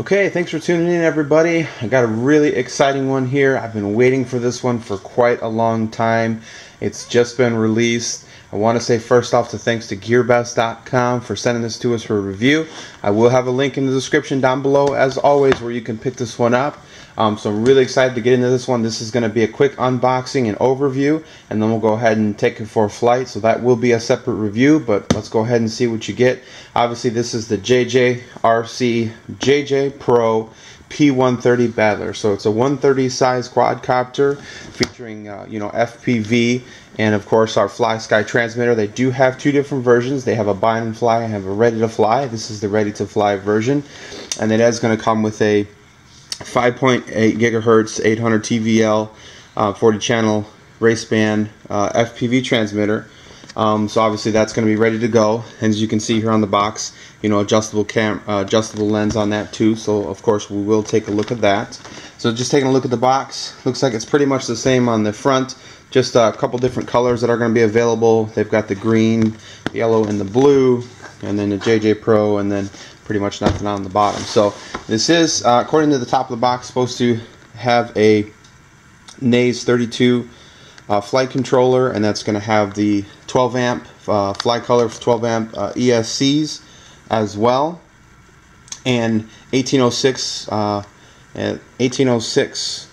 Okay, thanks for tuning in, everybody. I got a really exciting one here. I've been waiting for this one for quite a long time. It's just been released. I want to say first off to thanks to GearBest.com for sending this to us for review. I will have a link in the description down below, as always, where you can pick this one up. Um, so I'm really excited to get into this one. This is going to be a quick unboxing and overview, and then we'll go ahead and take it for a flight. So that will be a separate review, but let's go ahead and see what you get. Obviously, this is the JJRC JJ Pro P130 Battler. So it's a 130 size quadcopter featuring, uh, you know, FPV and of course our FlySky transmitter. They do have two different versions. They have a bind and fly and have a ready to fly. This is the ready to fly version, and it is going to come with a 5.8 gigahertz 800 TVL uh, 40 channel race band uh, FPV transmitter. Um, so obviously that's going to be ready to go. And as you can see here on the box, you know, adjustable cam, uh, adjustable lens on that too. So of course we will take a look at that. So just taking a look at the box, looks like it's pretty much the same on the front. Just a couple different colors that are going to be available. They've got the green, yellow, and the blue, and then the JJ Pro, and then pretty much nothing on the bottom. So this is, uh, according to the top of the box, supposed to have a Naze 32 uh, flight controller, and that's going to have the 12 amp uh, Flycolor 12 amp uh, ESCs as well, and 1806 uh, 1806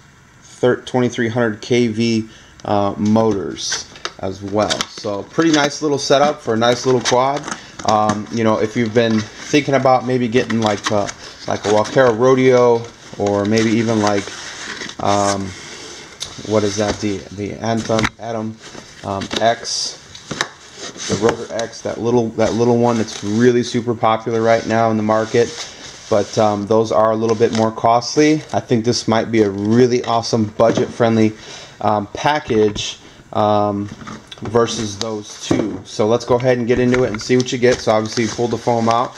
2300 kV uh, motors as well. So pretty nice little setup for a nice little quad. Um, you know, if you've been thinking about maybe getting like a, like a Walkera Rodeo or maybe even like um, what is that? The the Atom Atom um, X the Rotor X that little that little one that's really super popular right now in the market. But um, those are a little bit more costly. I think this might be a really awesome budget friendly um, package um, versus those two. So let's go ahead and get into it and see what you get. So obviously you pull the foam out.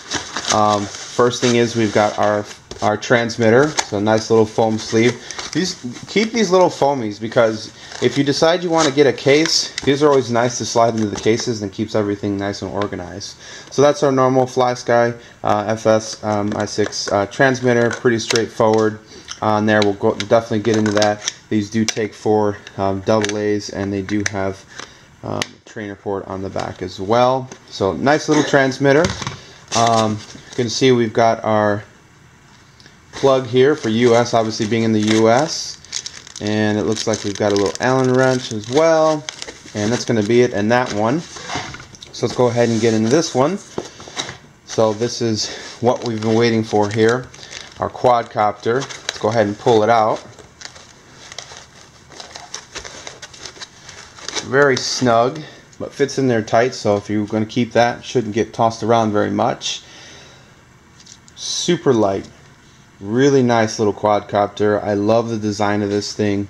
Um, first thing is we've got our our transmitter. So a nice little foam sleeve. These keep these little foamies because if you decide you want to get a case, these are always nice to slide into the cases and keeps everything nice and organized. So that's our normal FlySky uh, FS um, i6 uh, transmitter. Pretty straightforward on there. We'll go, definitely get into that. These do take four um, double A's and they do have um, trainer port on the back as well. So nice little transmitter. Um, you can see we've got our plug here for US, obviously being in the US. And it looks like we've got a little Allen wrench as well. And that's going to be it in that one. So let's go ahead and get into this one. So this is what we've been waiting for here. Our quadcopter. Let's go ahead and pull it out. Very snug, but fits in there tight. So if you're going to keep that, shouldn't get tossed around very much. Super light, really nice little quadcopter. I love the design of this thing.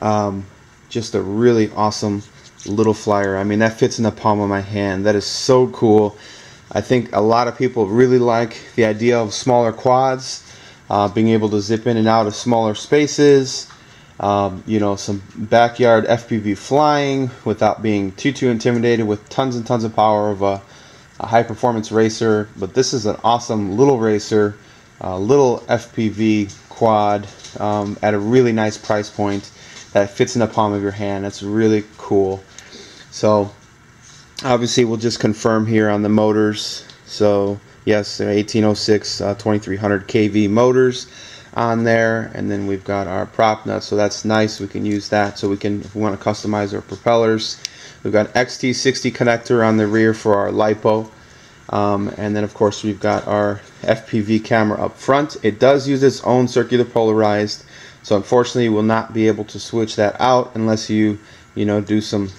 Um, just a really awesome little flyer. I mean, that fits in the palm of my hand. That is so cool. I think a lot of people really like the idea of smaller quads, uh, being able to zip in and out of smaller spaces um, you know, some backyard FPV flying without being too too intimidated with tons and tons of power of a, a high performance racer. But this is an awesome little racer, uh, little FPV quad um, at a really nice price point that fits in the palm of your hand. That's really cool. So obviously we'll just confirm here on the motors. So yes, 1806 uh, 2300 kV motors on there and then we've got our prop nut so that's nice we can use that. So we can if we want to customize our propellers we've got XT60 connector on the rear for our lipo um, and then of course we've got our FPV camera up front. It does use its own circular polarized so unfortunately you will not be able to switch that out unless you you know do some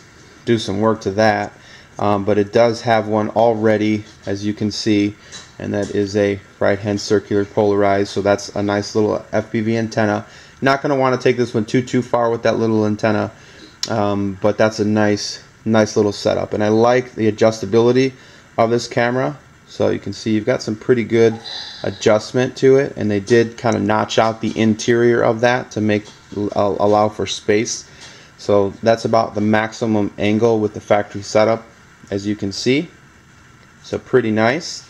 do some work to that. Um, but it does have one already as you can see and that is a right hand circular polarized so that's a nice little FPV antenna. Not going to want to take this one too too far with that little antenna um, but that's a nice nice little setup. And I like the adjustability of this camera. So you can see you've got some pretty good adjustment to it and they did kind of notch out the interior of that to make uh, allow for space. So that's about the maximum angle with the factory setup as you can see. So pretty nice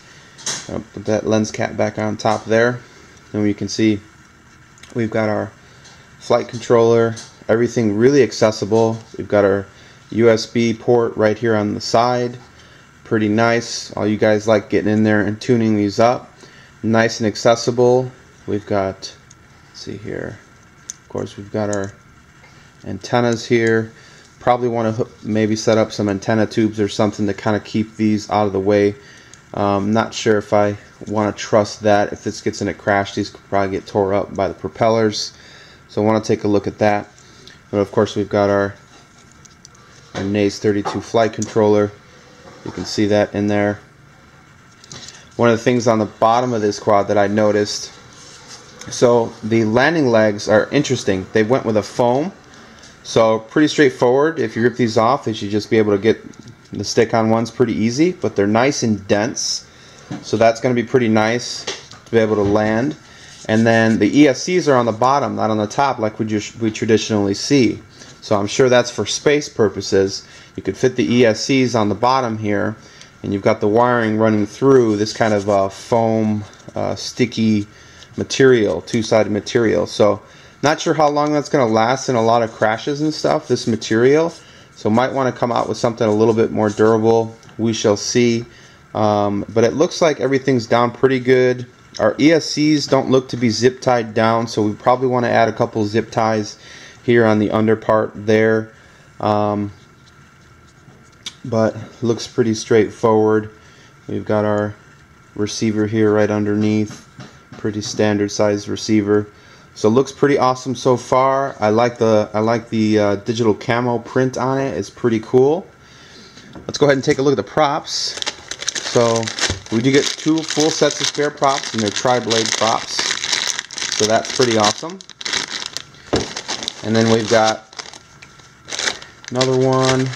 put that lens cap back on top there. And you can see we've got our flight controller, everything really accessible. We've got our USB port right here on the side. Pretty nice. All you guys like getting in there and tuning these up. Nice and accessible. We've got, see here, of course we've got our antennas here. Probably want to maybe set up some antenna tubes or something to kind of keep these out of the way. Um, not sure if I want to trust that. If this gets in a crash, these could probably get tore up by the propellers. So I want to take a look at that. But of course we've got our, our Naze 32 flight controller. You can see that in there. One of the things on the bottom of this quad that I noticed, so the landing legs are interesting. They went with a foam. So pretty straightforward. If you rip these off, they should just be able to get the stick-on ones pretty easy, but they're nice and dense. So that's going to be pretty nice to be able to land. And then the ESCs are on the bottom, not on the top like we, we traditionally see. So I'm sure that's for space purposes. You could fit the ESCs on the bottom here, and you've got the wiring running through this kind of uh, foam, uh, sticky material, two-sided material. So not sure how long that's going to last in a lot of crashes and stuff, this material. So might want to come out with something a little bit more durable. We shall see. Um, but it looks like everything's down pretty good. Our ESCs don't look to be zip tied down, so we probably want to add a couple zip ties here on the under part there. Um, but looks pretty straightforward. We've got our receiver here right underneath. Pretty standard size receiver. So looks pretty awesome so far. I like the I like the uh, digital camo print on it. It's pretty cool. Let's go ahead and take a look at the props. So we do get two full sets of spare props and they're tri-blade props. So that's pretty awesome. And then we've got another one.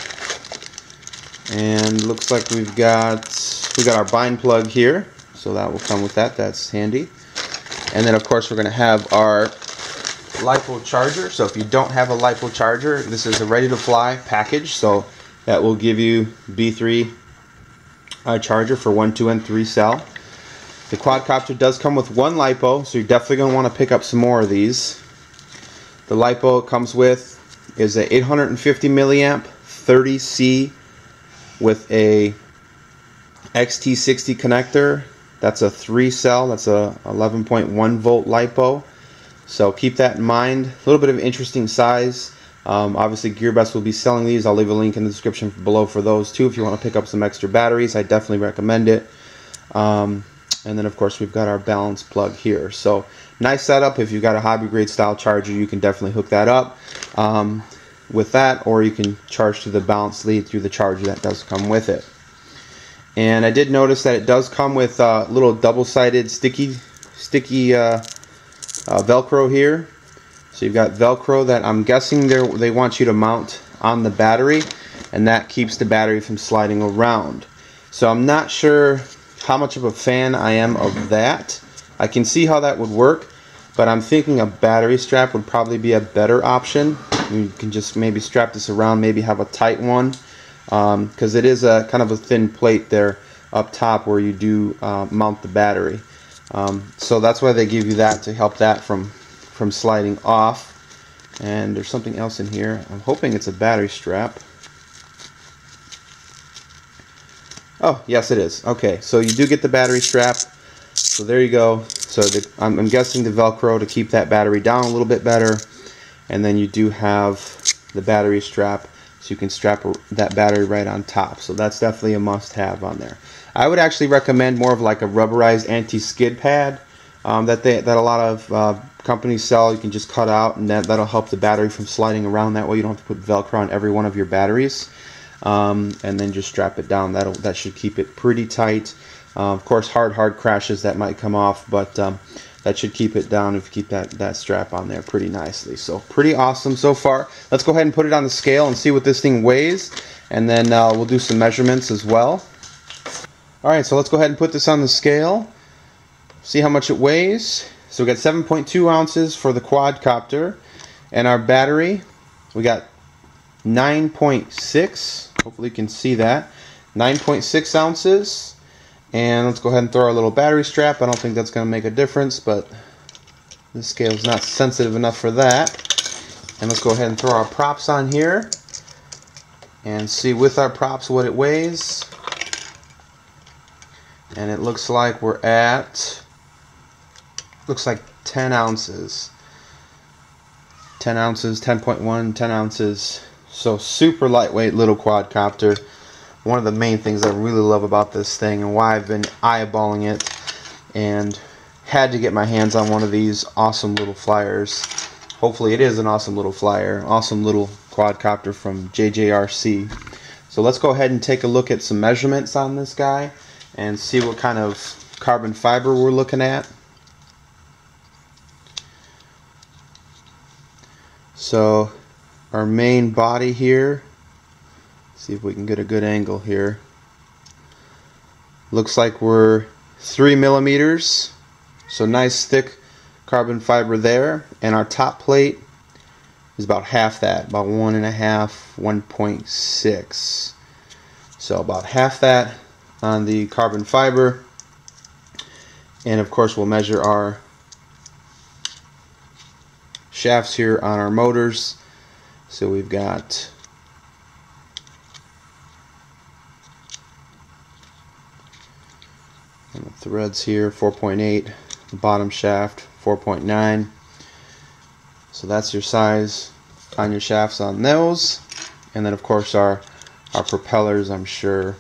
And looks like we've got we got our bind plug here. So that will come with that. That's handy. And then of course we're going to have our LiPo charger. So if you don't have a LiPo charger, this is a ready to fly package. So that will give you B3 uh, charger for 1, 2, and 3 cell. The quadcopter does come with one LiPo, so you're definitely going to want to pick up some more of these. The LiPo it comes with is a 850 milliamp 30C with a XT60 connector. That's a 3 cell, that's a 11.1 volt LiPo. So keep that in mind. A little bit of interesting size. Um, obviously, GearBest will be selling these. I'll leave a link in the description below for those too. If you want to pick up some extra batteries, I definitely recommend it. Um, and then, of course, we've got our balance plug here. So nice setup. If you've got a hobby grade style charger, you can definitely hook that up um, with that, or you can charge to the balance lead through the charger that does come with it. And I did notice that it does come with a uh, little double-sided sticky, sticky uh, uh, Velcro here. So you've got Velcro that I'm guessing they want you to mount on the battery and that keeps the battery from sliding around. So I'm not sure how much of a fan I am of that. I can see how that would work, but I'm thinking a battery strap would probably be a better option. You can just maybe strap this around, maybe have a tight one, because um, it is a kind of a thin plate there up top where you do uh, mount the battery. Um, so that's why they give you that to help that from from sliding off. And there's something else in here. I'm hoping it's a battery strap. Oh, yes it is. Okay, so you do get the battery strap. So there you go. So the, I'm, I'm guessing the Velcro to keep that battery down a little bit better. And then you do have the battery strap so you can strap that battery right on top. So that's definitely a must-have on there. I would actually recommend more of like a rubberized anti-skid pad um, that they that a lot of uh, companies sell. You can just cut out, and that that'll help the battery from sliding around. That way, you don't have to put Velcro on every one of your batteries, um, and then just strap it down. That'll that should keep it pretty tight. Uh, of course, hard hard crashes that might come off, but um, that should keep it down if you keep that that strap on there pretty nicely. So pretty awesome so far. Let's go ahead and put it on the scale and see what this thing weighs, and then uh, we'll do some measurements as well. All right, so let's go ahead and put this on the scale see how much it weighs. So we got 7.2 ounces for the quadcopter, and our battery, we got 9.6. Hopefully you can see that. 9.6 ounces, And let's go ahead and throw our little battery strap. I don't think that's going to make a difference, but this scale is not sensitive enough for that. And let's go ahead and throw our props on here and see with our props what it weighs. And it looks like we're at, looks like 10 ounces. 10 ounces, 10.1, 10 ounces. So super lightweight little quadcopter one of the main things I really love about this thing and why I've been eyeballing it and had to get my hands on one of these awesome little flyers. Hopefully it is an awesome little flyer, awesome little quadcopter from JJRC. So let's go ahead and take a look at some measurements on this guy and see what kind of carbon fiber we're looking at. So our main body here See if we can get a good angle here. Looks like we're three millimeters, so nice thick carbon fiber there. And our top plate is about half that, about one and a half, 1.6. So about half that on the carbon fiber. And of course we'll measure our shafts here on our motors. So we've got And the threads here 4.8 the bottom shaft 4.9 so that's your size on your shafts on those. And then of course our our propellers I'm sure.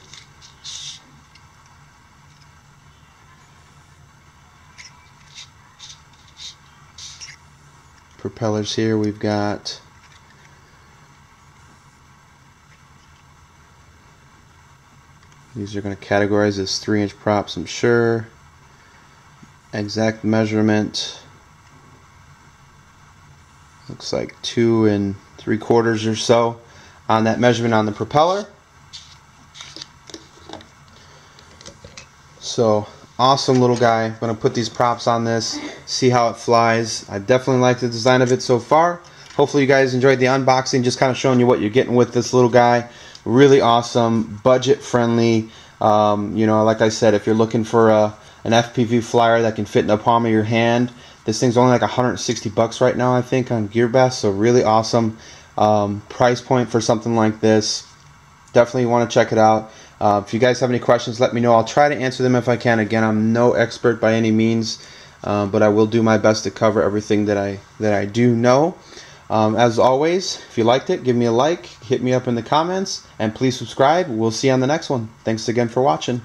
Propellers here we've got These are going to categorize as 3 inch props, I'm sure. Exact measurement looks like 2 and 3 quarters or so on that measurement on the propeller. So awesome little guy. I'm going to put these props on this, see how it flies. I definitely like the design of it so far. Hopefully you guys enjoyed the unboxing, just kind of showing you what you're getting with this little guy really awesome, budget friendly. Um, you know, like I said, if you're looking for a, an FPV flyer that can fit in the palm of your hand, this thing's only like 160 bucks right now, I think, on GearBest. So really awesome um, price point for something like this. Definitely want to check it out. Uh, if you guys have any questions, let me know. I'll try to answer them if I can. Again, I'm no expert by any means, uh, but I will do my best to cover everything that I that I do know. Um, as always, if you liked it, give me a like, hit me up in the comments, and please subscribe. We'll see you on the next one. Thanks again for watching.